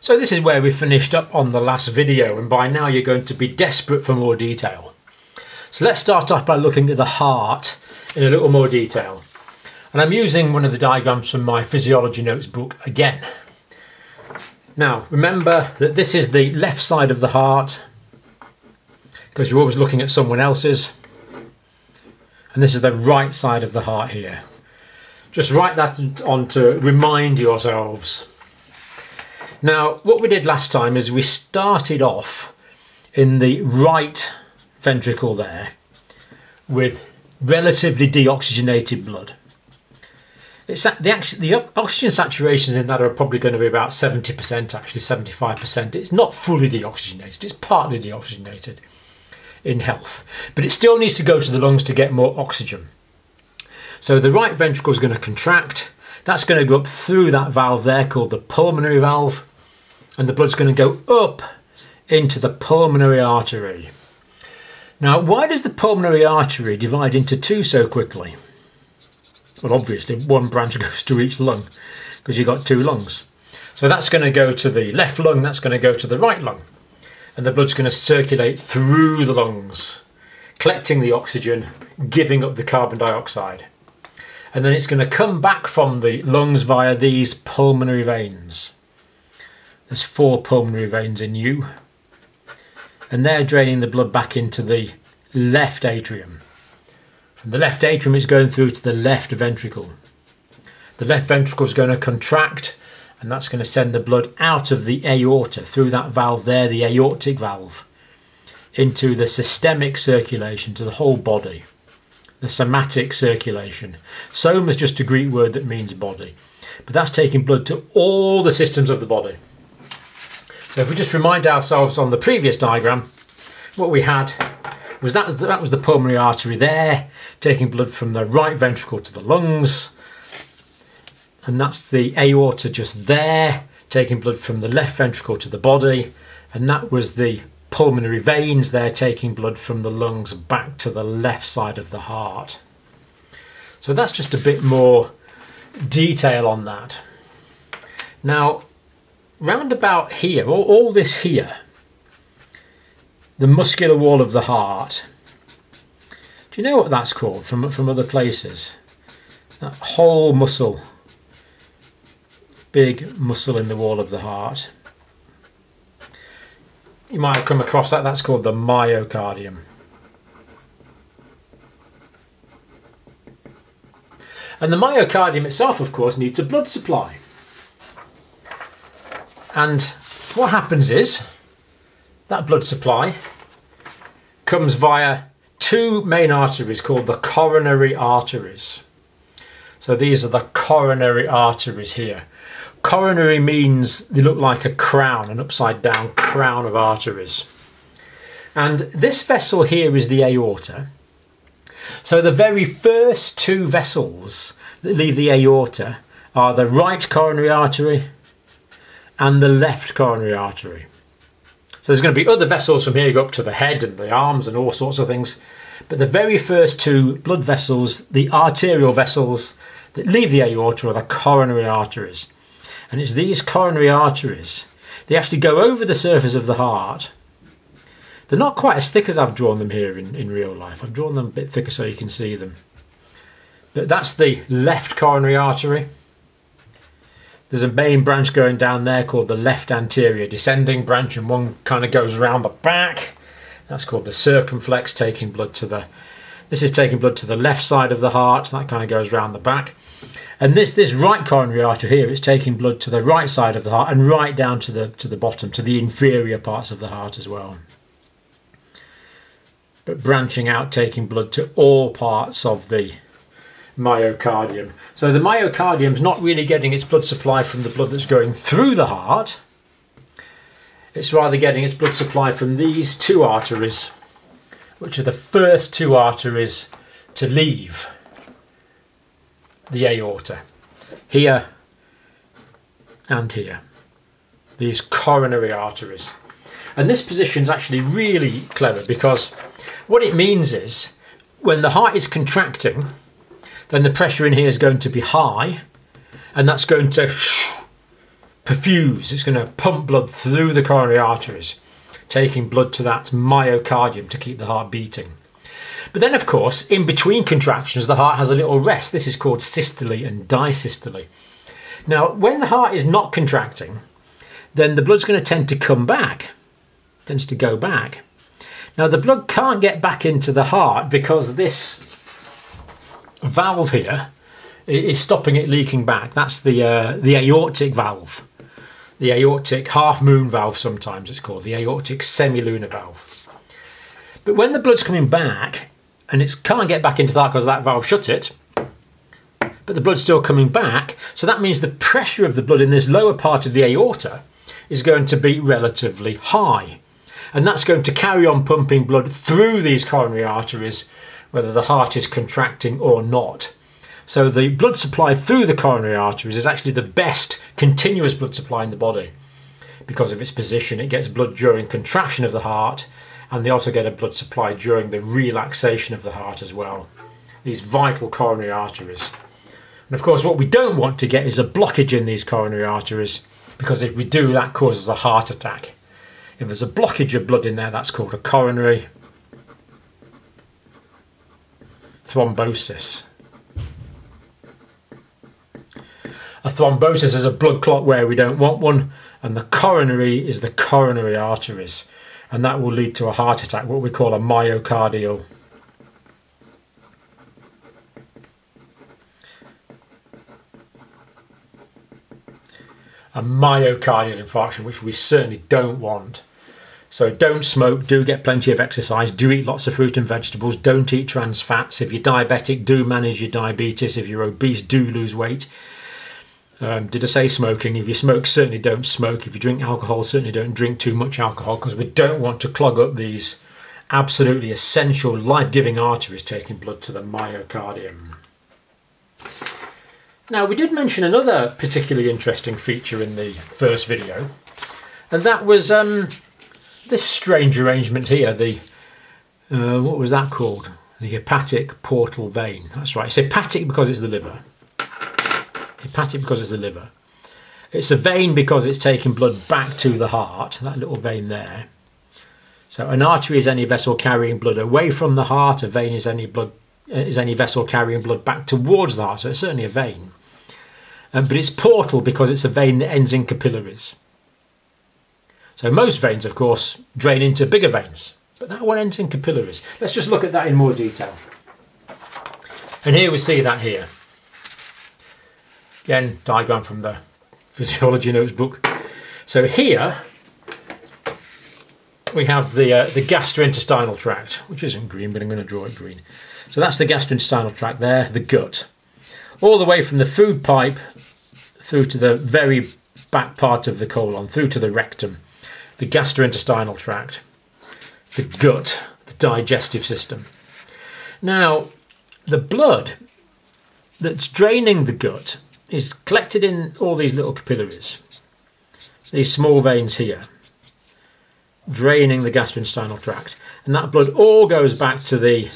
So this is where we finished up on the last video and by now you're going to be desperate for more detail. So let's start off by looking at the heart in a little more detail. And I'm using one of the diagrams from my physiology notes book again. Now remember that this is the left side of the heart because you're always looking at someone else's and this is the right side of the heart here. Just write that on to remind yourselves. Now, what we did last time is we started off in the right ventricle there with relatively deoxygenated blood. It's the, the oxygen saturations in that are probably going to be about 70%, actually 75%. It's not fully deoxygenated, it's partly deoxygenated in health, but it still needs to go to the lungs to get more oxygen. So the right ventricle is going to contract. That's going to go up through that valve there called the pulmonary valve, and the blood's going to go up into the pulmonary artery. Now, why does the pulmonary artery divide into two so quickly? Well, obviously, one branch goes to each lung because you've got two lungs. So that's going to go to the left lung, that's going to go to the right lung. And the blood's going to circulate through the lungs, collecting the oxygen, giving up the carbon dioxide and then it's going to come back from the lungs via these pulmonary veins. There's four pulmonary veins in you, and they're draining the blood back into the left atrium. From the left atrium, it's going through to the left ventricle. The left ventricle is going to contract, and that's going to send the blood out of the aorta through that valve there, the aortic valve, into the systemic circulation to the whole body the somatic circulation. Soma is just a Greek word that means body, but that's taking blood to all the systems of the body. So if we just remind ourselves on the previous diagram, what we had was that, that was the pulmonary artery there, taking blood from the right ventricle to the lungs, and that's the aorta just there, taking blood from the left ventricle to the body, and that was the pulmonary veins there taking blood from the lungs back to the left side of the heart. So that's just a bit more detail on that. Now, round about here, all, all this here, the muscular wall of the heart, do you know what that's called from, from other places? That whole muscle, big muscle in the wall of the heart you might have come across that. That's called the myocardium. And the myocardium itself, of course, needs a blood supply. And what happens is that blood supply comes via two main arteries called the coronary arteries. So these are the coronary arteries here. Coronary means they look like a crown, an upside down crown of arteries. And this vessel here is the aorta. So the very first two vessels that leave the aorta are the right coronary artery and the left coronary artery. So there's going to be other vessels from here up to the head and the arms and all sorts of things. But the very first two blood vessels, the arterial vessels that leave the aorta are the coronary arteries. And it's these coronary arteries, they actually go over the surface of the heart. They're not quite as thick as I've drawn them here in, in real life. I've drawn them a bit thicker so you can see them. But that's the left coronary artery. There's a main branch going down there called the left anterior descending branch, and one kind of goes round the back. That's called the circumflex, taking blood to the. This is taking blood to the left side of the heart. That kind of goes round the back. And this this right coronary artery here is taking blood to the right side of the heart and right down to the to the bottom, to the inferior parts of the heart as well. But branching out, taking blood to all parts of the myocardium. So the myocardium is not really getting its blood supply from the blood that's going through the heart. It's rather getting its blood supply from these two arteries, which are the first two arteries to leave the aorta. Here and here. These coronary arteries. And this position is actually really clever because what it means is when the heart is contracting, then the pressure in here is going to be high and that's going to perfuse, it's going to pump blood through the coronary arteries, taking blood to that myocardium to keep the heart beating. But then, of course, in between contractions, the heart has a little rest. This is called systole and diastole. Now, when the heart is not contracting, then the blood's going to tend to come back, tends to go back. Now, the blood can't get back into the heart because this valve here is stopping it leaking back. That's the uh, the aortic valve, the aortic half moon valve. Sometimes it's called the aortic semilunar valve. But when the blood's coming back and it can't get back into that because that valve shut it, but the blood's still coming back, so that means the pressure of the blood in this lower part of the aorta is going to be relatively high. And that's going to carry on pumping blood through these coronary arteries, whether the heart is contracting or not. So the blood supply through the coronary arteries is actually the best continuous blood supply in the body. Because of its position, it gets blood during contraction of the heart, and they also get a blood supply during the relaxation of the heart as well. These vital coronary arteries. And of course, what we don't want to get is a blockage in these coronary arteries, because if we do, that causes a heart attack. If there's a blockage of blood in there, that's called a coronary thrombosis. A thrombosis is a blood clot where we don't want one, and the coronary is the coronary arteries, and that will lead to a heart attack, what we call a myocardial a myocardial infarction, which we certainly don't want. So don't smoke, do get plenty of exercise, do eat lots of fruit and vegetables, don't eat trans fats. If you're diabetic, do manage your diabetes. If you're obese, do lose weight. Um, did I say smoking? If you smoke, certainly don't smoke. If you drink alcohol, certainly don't drink too much alcohol because we don't want to clog up these absolutely essential life giving arteries taking blood to the myocardium. Now, we did mention another particularly interesting feature in the first video, and that was um, this strange arrangement here. The uh, what was that called? The hepatic portal vein. That's right. It's hepatic because it's the liver hepatic because it's the liver. It's a vein because it's taking blood back to the heart, that little vein there. So an artery is any vessel carrying blood away from the heart. A vein is any blood is any vessel carrying blood back towards the heart. So it's certainly a vein. Um, but it's portal because it's a vein that ends in capillaries. So most veins, of course, drain into bigger veins, but that one ends in capillaries. Let's just look at that in more detail. And here we see that here. Again, diagram from the physiology notes book. So here we have the uh, the gastrointestinal tract, which isn't green, but I'm going to draw it green. So that's the gastrointestinal tract there, the gut, all the way from the food pipe through to the very back part of the colon, through to the rectum, the gastrointestinal tract, the gut, the digestive system. Now, the blood that's draining the gut is collected in all these little capillaries, these small veins here, draining the gastrointestinal tract. And that blood all goes back to the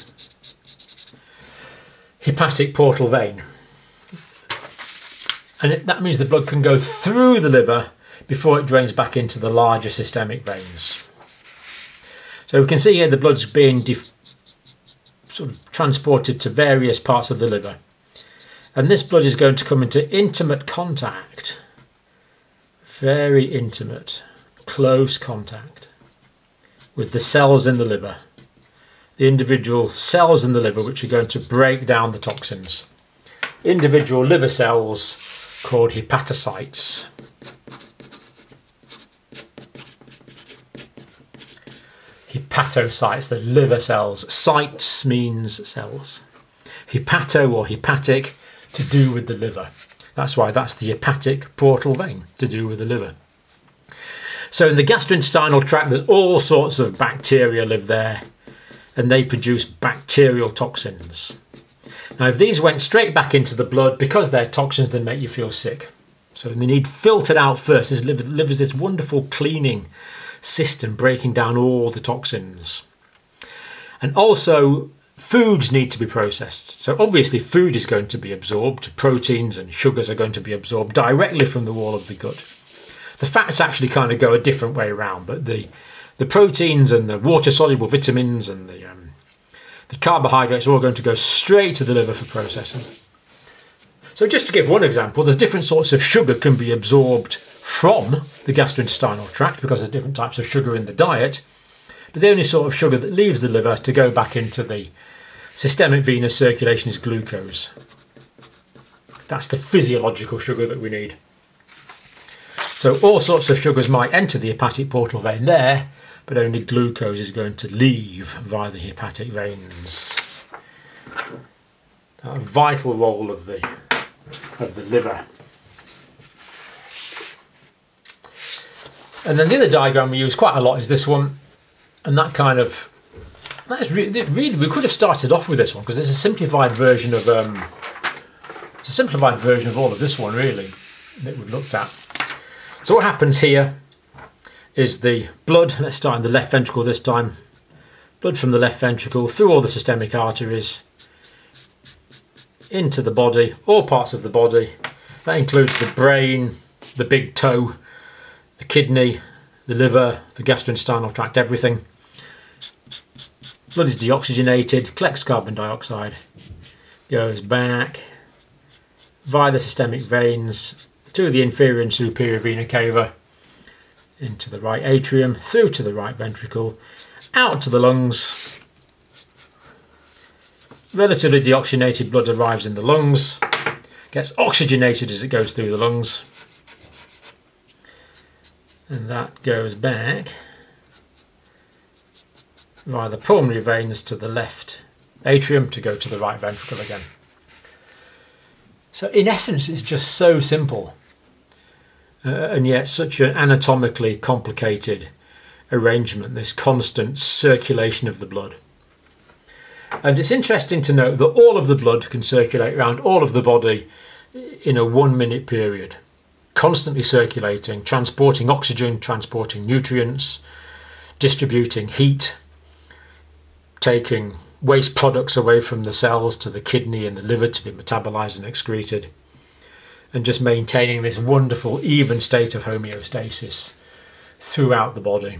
hepatic portal vein. And that means the blood can go through the liver before it drains back into the larger systemic veins. So we can see here the blood's being sort of transported to various parts of the liver. And this blood is going to come into intimate contact, very intimate, close contact with the cells in the liver, the individual cells in the liver which are going to break down the toxins. Individual liver cells called hepatocytes. Hepatocytes, the liver cells. Cytes means cells. Hepato or hepatic to do with the liver. That's why that's the hepatic portal vein, to do with the liver. So in the gastrointestinal tract, there's all sorts of bacteria live there, and they produce bacterial toxins. Now, if these went straight back into the blood, because they're toxins, they make you feel sick. So they need filtered out first. This liver, liver is this wonderful cleaning system, breaking down all the toxins. And also, Foods need to be processed. So obviously food is going to be absorbed, proteins and sugars are going to be absorbed directly from the wall of the gut. The fats actually kind of go a different way around, but the the proteins and the water soluble vitamins and the um, the carbohydrates are all going to go straight to the liver for processing. So just to give one example, there's different sorts of sugar can be absorbed from the gastrointestinal tract because there's different types of sugar in the diet. But the only sort of sugar that leaves the liver to go back into the systemic venous circulation is glucose. That's the physiological sugar that we need. So all sorts of sugars might enter the hepatic portal vein there, but only glucose is going to leave via the hepatic veins. A vital role of the of the liver. And then the other diagram we use quite a lot is this one, and that kind of that's really, really we could have started off with this one because it's a simplified version of um, it's a simplified version of all of this one really that we've looked at. So what happens here is the blood, let's start in the left ventricle this time, blood from the left ventricle through all the systemic arteries into the body, all parts of the body. That includes the brain, the big toe, the kidney, the liver, the gastrointestinal tract, everything. Blood is deoxygenated, collects carbon dioxide, goes back via the systemic veins to the inferior and superior vena cava, into the right atrium, through to the right ventricle, out to the lungs. Relatively deoxygenated blood arrives in the lungs, gets oxygenated as it goes through the lungs, and that goes back via the pulmonary veins to the left atrium to go to the right ventricle again. So, in essence, it's just so simple uh, and yet such an anatomically complicated arrangement, this constant circulation of the blood. And it's interesting to note that all of the blood can circulate around all of the body in a one minute period, constantly circulating, transporting oxygen, transporting nutrients, distributing heat, taking waste products away from the cells to the kidney and the liver to be metabolized and excreted and just maintaining this wonderful even state of homeostasis throughout the body.